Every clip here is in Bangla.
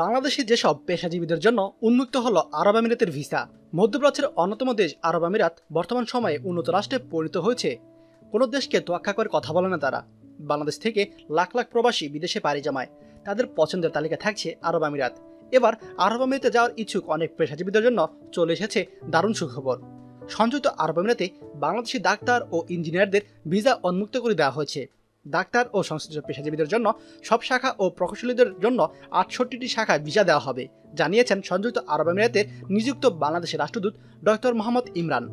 বাংলাদেশে যেসব পেশাজীবীদের জন্য উন্মুক্ত হল আরব আমিরাতের ভিসা, মধ্যপ্রাচ্যের অন্যতম দেশ আরব আমিরাত, বর্তমান সময়ে উন্নত রাষ্ট্রে পরিণত হয়েছে। কোনো দেশকে তোয়াক্কা করে কথা বলে না তারা। বাংলাদেশ থেকে লাখ লাখ প্রবাসী বিদেশে পাড়ি জমায়। তাদের পছন্দের তালিকা থাকছে আরব আমিরাত। এবার আরব আমিরাতে যাওয়ার ইচ্ছুক অনেক পেশাজীবীদের জন্য চলে এসেছে দারুণ সুখবর। সংযুক্ত আরব আমিরাতে বাংলাদেশি ডাক্তার ও ইঞ্জিনিয়ারদের ভিসা উন্মুক্ত করে দেওয়া হয়েছে। ডাক্তার ও সংশ্লিষ্ট পেশাজীবীদের জন্য সব শাখা ও প্রকৌশলীদের জন্য আটষট্টিটি শাখায় ভিসা দেওয়া হবে, জানিয়েছেন সংযুক্ত আরব আমিরাতের নিযুক্ত বাংলাদেশের রাষ্ট্রদূত ডক্টর মোহাম্মদ ইমরান।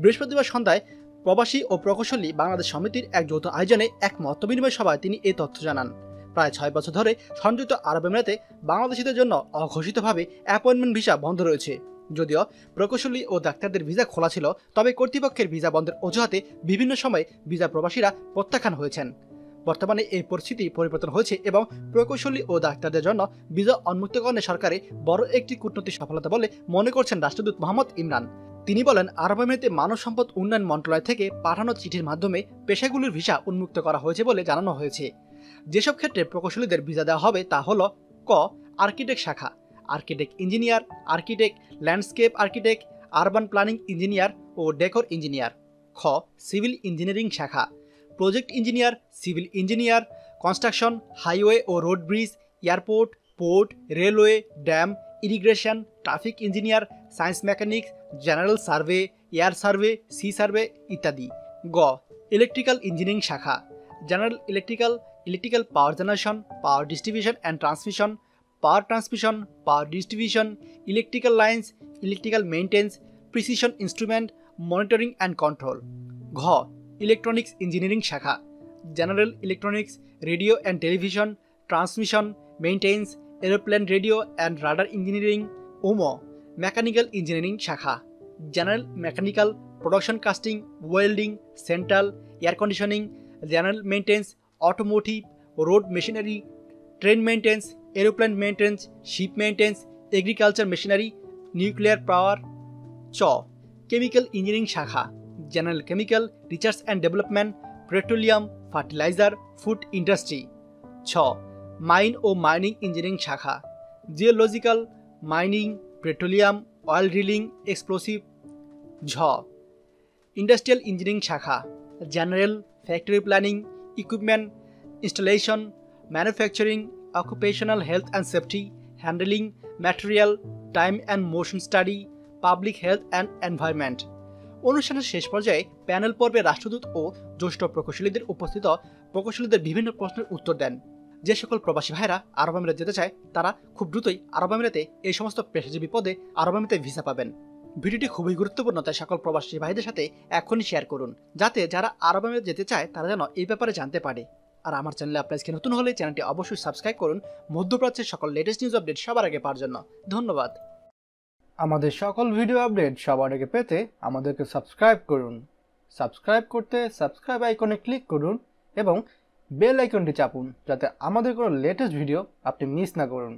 বৃহস্পতিবার সন্ধ্যায় প্রবাসী ও প্রকৌশলী বাংলাদেশ সমিতির এক যৌথ আয়োজনে এক মতবিনিময় সভায় তিনি এই তথ্য জানান। প্রায় ছয় বছর ধরে সংযুক্ত আরব আমিরাতে বাংলাদেশিদের জন্য অঘোষিতভাবে অ্যাপয়েন্টমেন্ট ভিসা বন্ধ রয়েছে। যদিও প্রকৌশলী ও ডাক্তারদের ভিসা খোলা ছিল, তবে কর্তৃপক্ষের ভিসা বন্ধের অজুহাতে বিভিন্ন সময় ভিসা প্রবাসীরা প্রত্যাখ্যান হয়েছেন। বর্তমানে এই পরিস্থিতি পরিবর্তন হয়েছে এবং প্রকৌশলী ও ডাক্তারদের জন্য ভিসা উন্মুক্তকরণে সরকারে বড় একটি কূটনৈতিক সফলতা বলে মনে করছেন রাষ্ট্রদূত মোহাম্মদ ইমরান। তিনি বলেন আরব আমিরাতে মানব সম্পদ উন্নয়ন মন্ত্রণালয় থেকে পাঠানো চিঠির মাধ্যমে পেশাগুলির ভিসা উন্মুক্ত করা হয়েছে বলে জানানো হয়েছে। যেসব ক্ষেত্রে প্রকৌশলীদের ভিসা দেওয়া হবে তা হল ক, আর্কিটেক্ট শাখা। Architect engineer architect landscape architect urban planning engineer ও ডেকর ইঞ্জিনিয়ার খ সিভিল ইঞ্জিনিয়ারিং শাখা। Project engineer civil engineer construction highway ও road bridge airport port railway dam irrigation traffic engineer science mechanics general survey air survey sea survey ইত্যাদি। গ ইলেকট্রিক্যাল ইঞ্জিনিয়ারিং শাখা। General electrical electrical power generation power distribution and transmission power transmission, power distribution, electrical lines, electrical maintenance precision instrument, monitoring and control. ঘ, ইলেকট্রনিক্স ইঞ্জিনিয়ারিং শাখা। General electronics, radio and television, transmission maintenance aeroplane radio and radar engineering ওমো mechanical engineering শাখা। General mechanical, production casting, welding, central, air conditioning, general maintenance automotive, road machinery, train maintenance aeroplane maintenance ship maintenance agriculture machinery nuclear power চ কেমিক্যাল ইঞ্জিনিয়ারিং শাখা general chemical research and development petroleum fertiliser food industry ছ মাইন ও মাইনিং ইঞ্জিনিয়ারিং শাখা geological mining petroleum oil drilling explosive ঝ ইন্ডাস্ট্রিয়াল ইঞ্জিনিয়ারিং শাখা general factory planning equipment installation manufacturing occupational health and safety handling material time and motion study public health and environment অনুষ্ঠানের শেষ পর্যায়ে প্যানেল পর্বে রাষ্ট্রদূত ও জ্যেষ্ঠ প্রকৌশলীদের উপস্থিত প্রকৌশলীদের বিভিন্ন প্রশ্নের উত্তর দেন। যে সকল প্রবাসী ভাইরা আরব আমিরাত যেতে চায়, তারা খুব দ্রুতই আরব আমিরাতে এই সমস্ত পেশাজীবী পদে আরব আমিরাতে ভিসা পাবেন। ভিডিওটি খুবই গুরুত্বপূর্ণ, তাই সকল প্রবাসী ভাইদের সাথে এখনই শেয়ার করুন, যাতে যারা আরব আমিরাত যেতে চায়, তারা যেন এই ব্যাপারে জানতে পারে। আর আমার চ্যানেলে আপনার আজকে নতুন হলে চ্যানেলটি অবশ্যই সাবস্ক্রাইব করুন। মধ্যপ্রাচ্যের সকল লেটেস্ট নিউজ আপডেট সবার আগে পাওয়ার জন্য ধন্যবাদ। আমাদের সকল ভিডিও আপডেট সবার আগে পেতে আমাদেরকে সাবস্ক্রাইব করুন। সাবস্ক্রাইব করতে সাবস্ক্রাইব আইকনে ক্লিক করুন এবং বেল আইকনটি চাপুন যাতে আমাদের কোনো লেটেস্ট ভিডিও আপনি মিস না করুন।